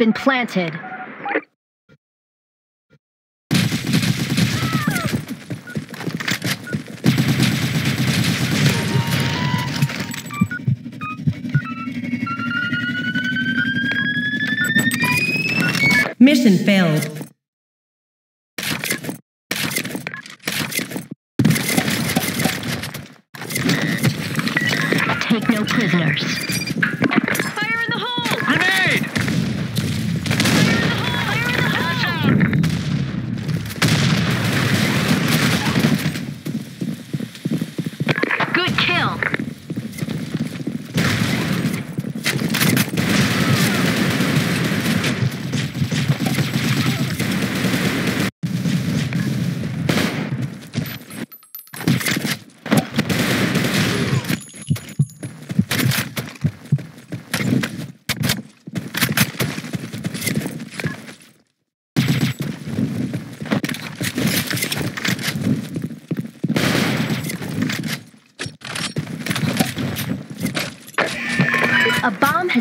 been planted. Mission failed. Take no prisoners.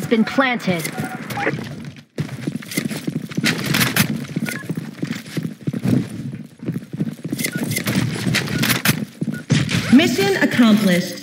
been planted. Mission accomplished.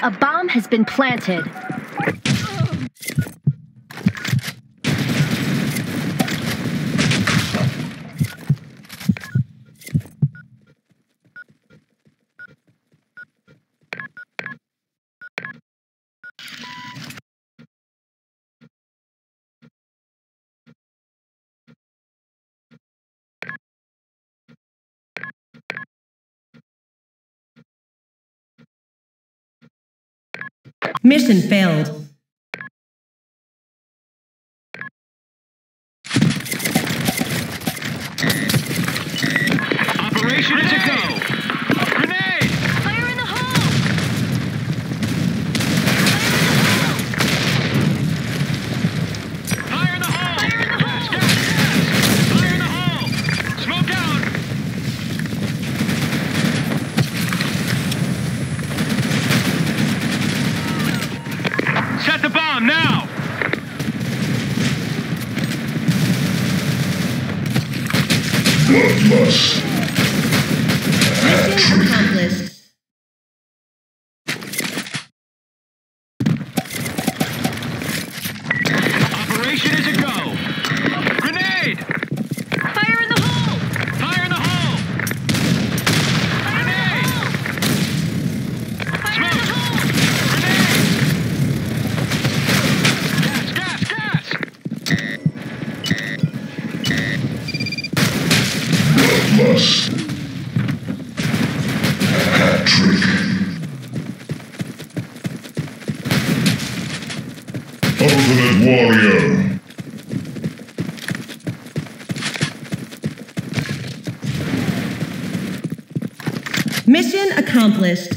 A bomb has been planted. Mission failed. Must. Mission accomplished.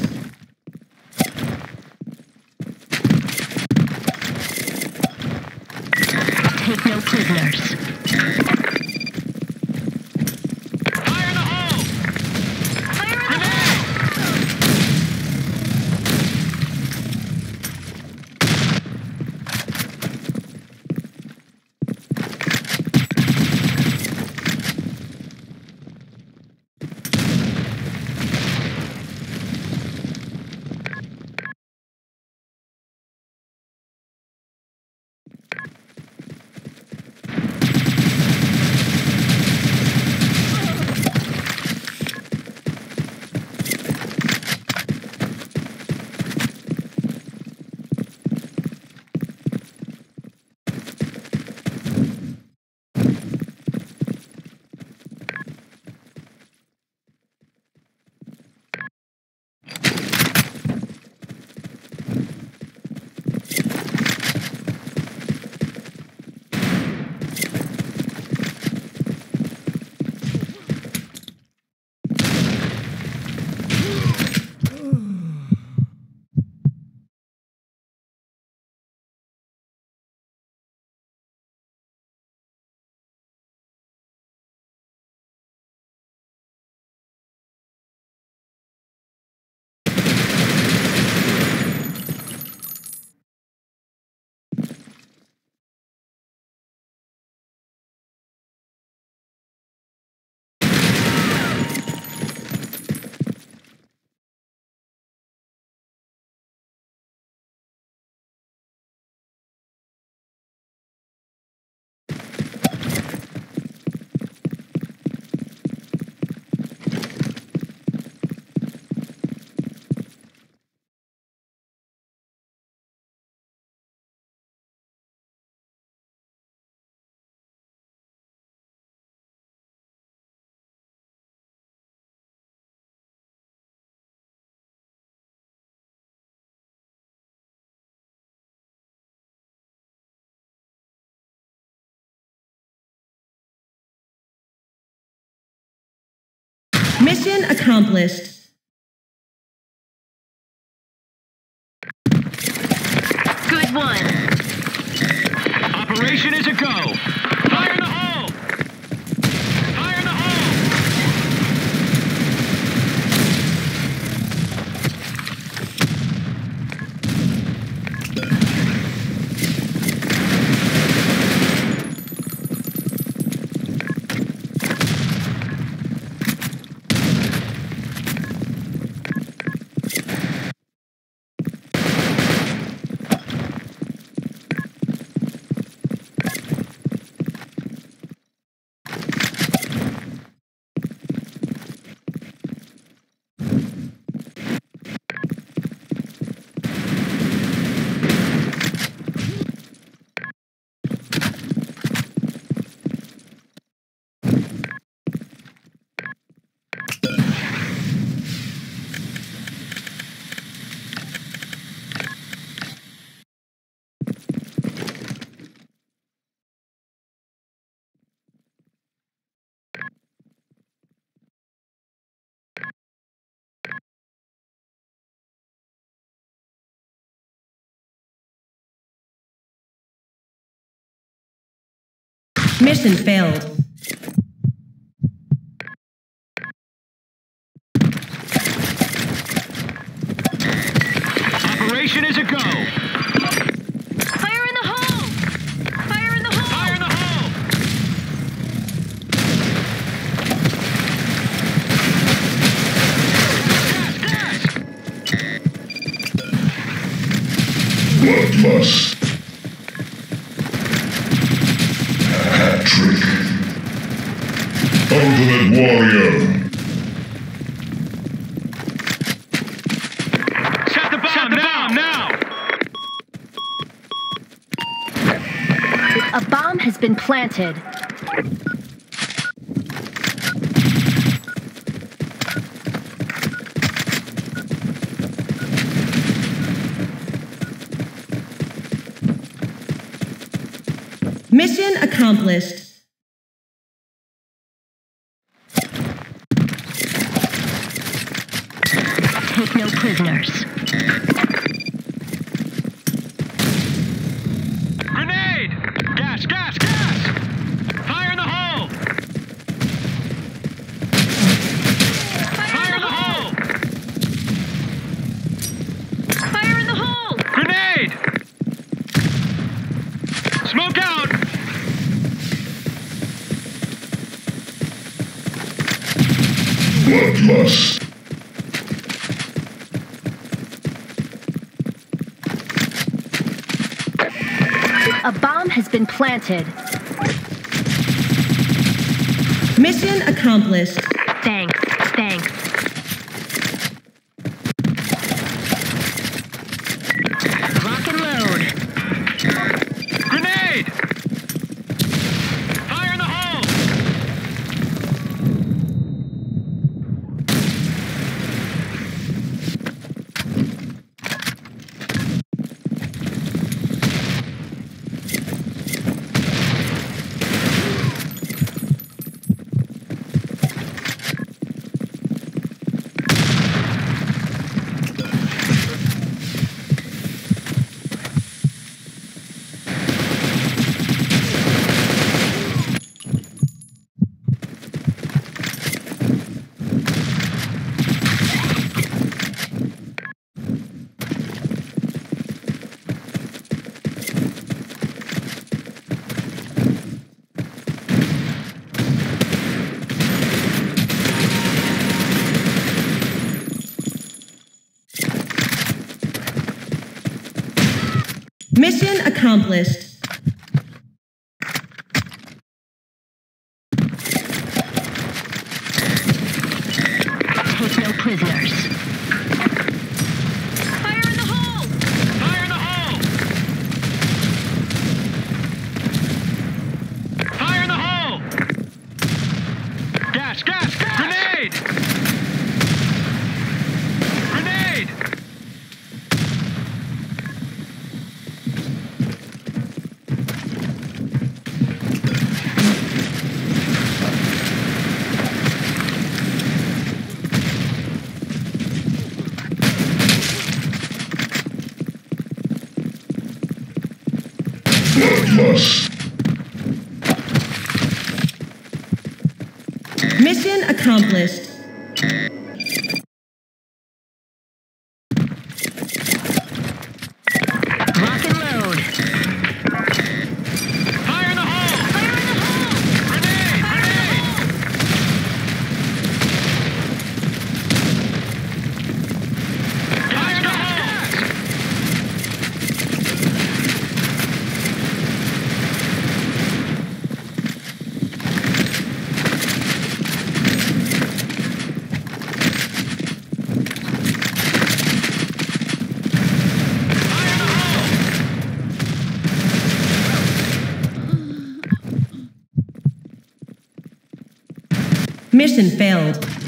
Take no prisoners. Mission accomplished. Good one. Operation is a go! Fire in the hole! Fire in the hole! Mission failed. Operation is a go! Fire in the hole! Fire in the hole! Fire in the hole! Gas, gas! Bloodlust. Hat trick. Ultimate Warrior. Set the bomb now! now! A bomb has been Mission accomplished. Mission accomplished. Thanks, thanks. Rock and load. Grenade! Fire in the hole! Mission accomplished. Take no prisoners. Fire in the hole! Fire in the hole! Fire in the hole! Gas, gas, gas! Grenade! Grenade! Bloodlust. Mission accomplished. Mission failed.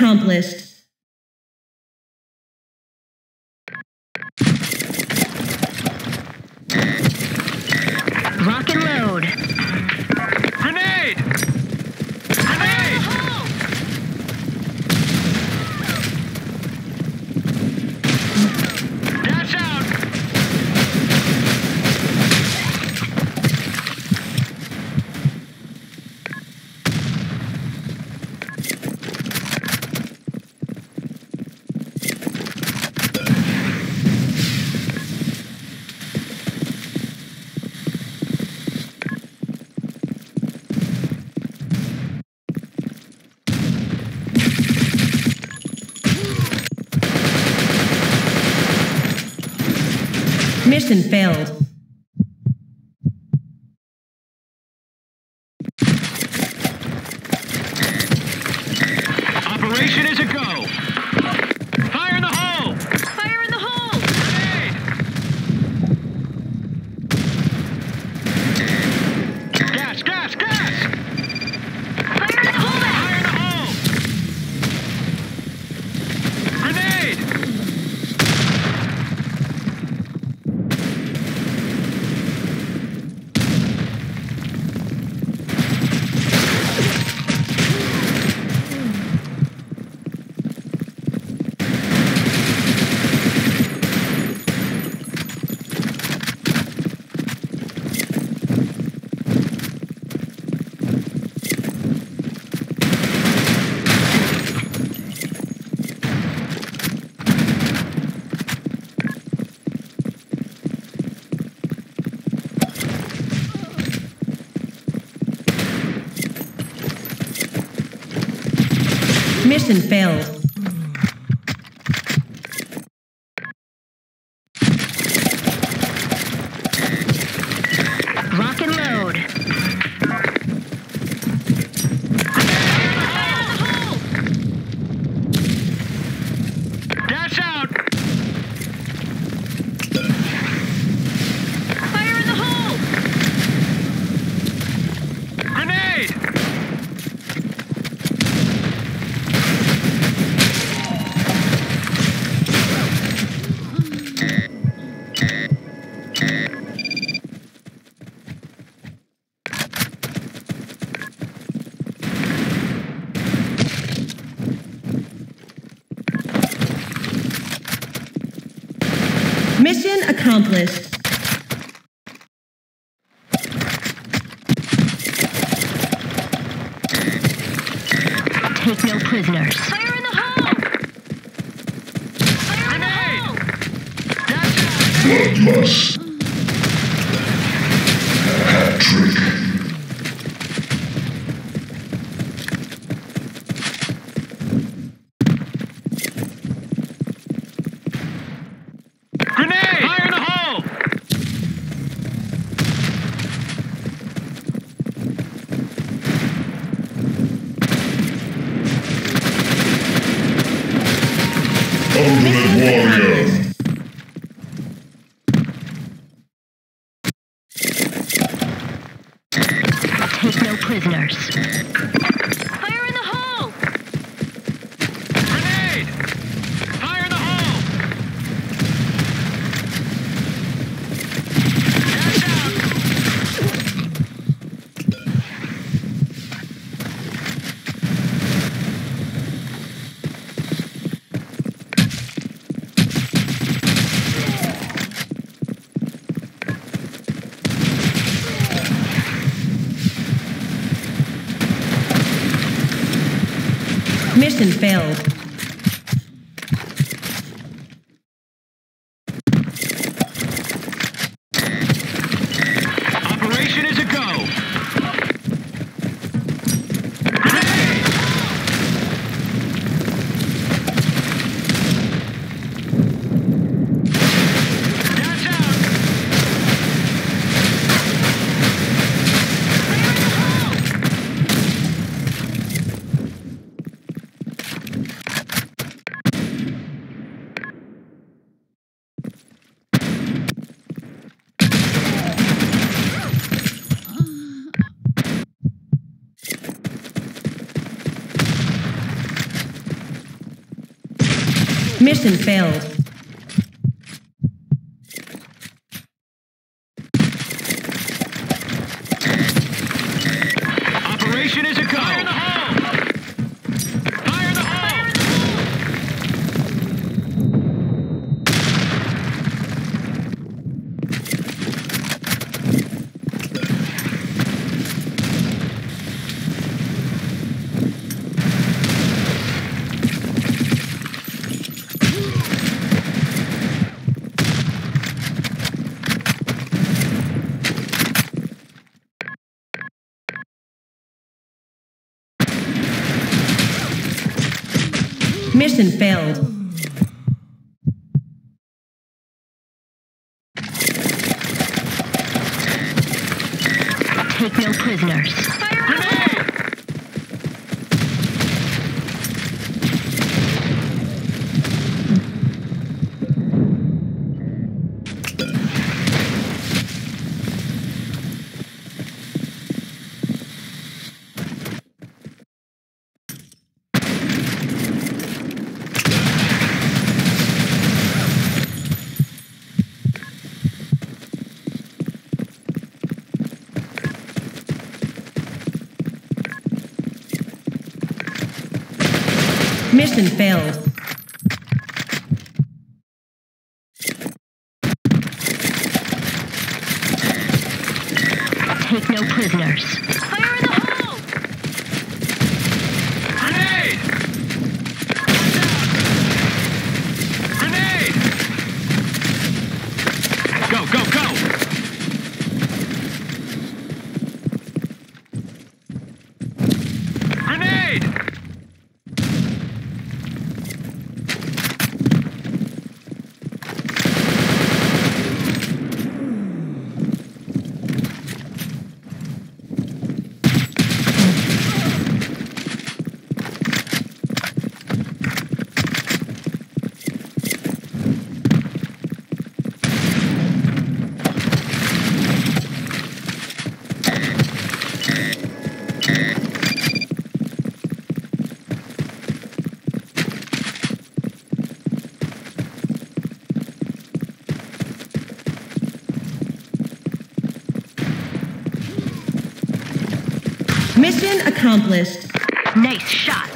accomplished Mission failed. Mission failed. Mission accomplished. Take no prisoners. Fire in the hole! Fire in the hole! Bloodlust. mission failed. Mission failed. Take no prisoners. Fire Mission failed. Take no prisoners. Mission accomplished. Nice shot.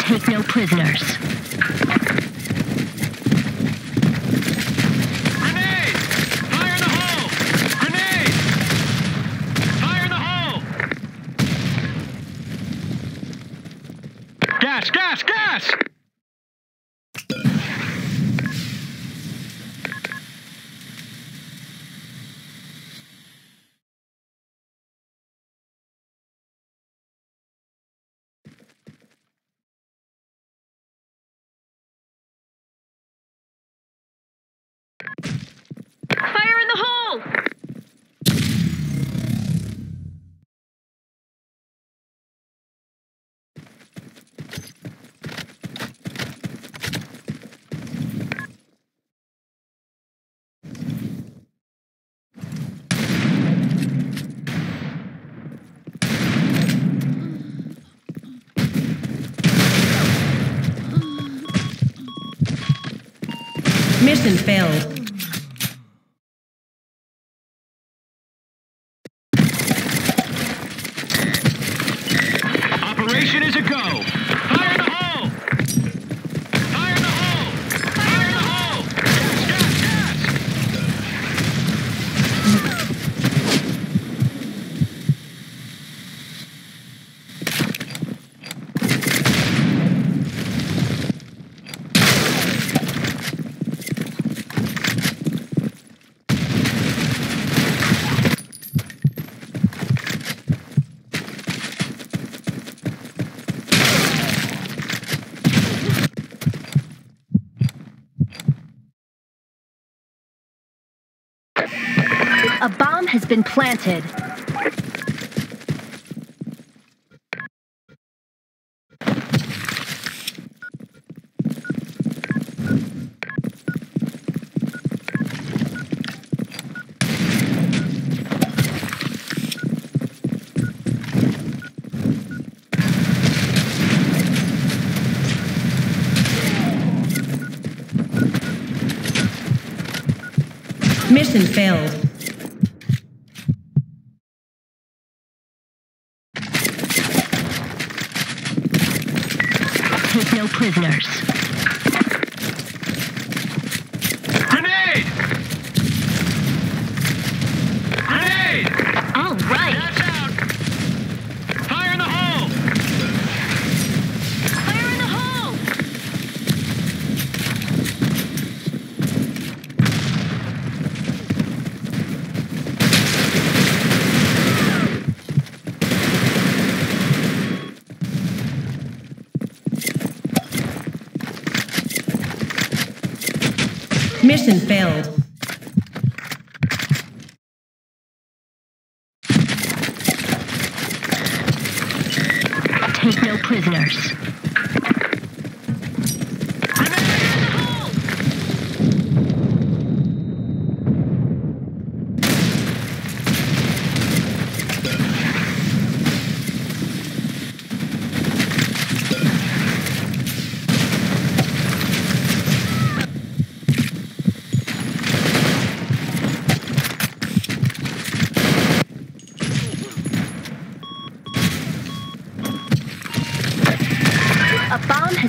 Take no prisoners. Mission failed. been planted. Mission failed.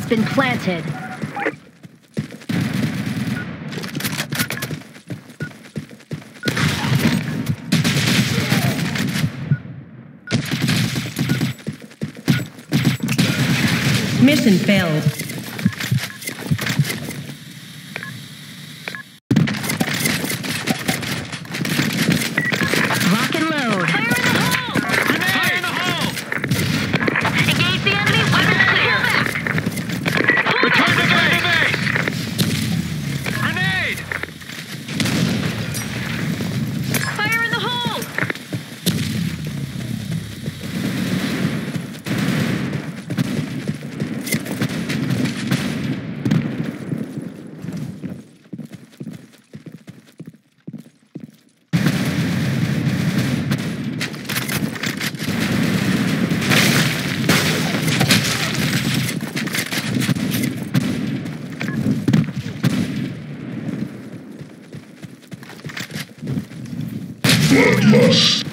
Been planted. Mission failed. Lock and load. Fire in the hole! Fire in the hole! Engage the enemy. Weapons clear. Pull Return to back. base! Grenade! Fire in the hole! Bloodlust.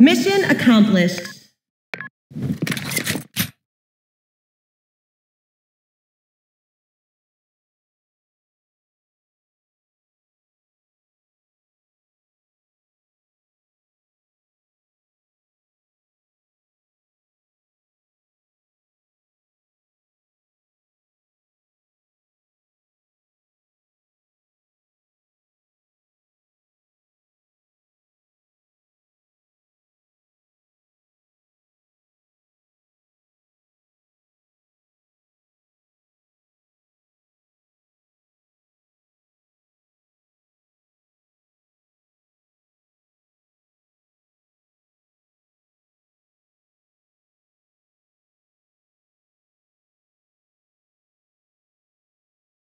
Mission accomplished.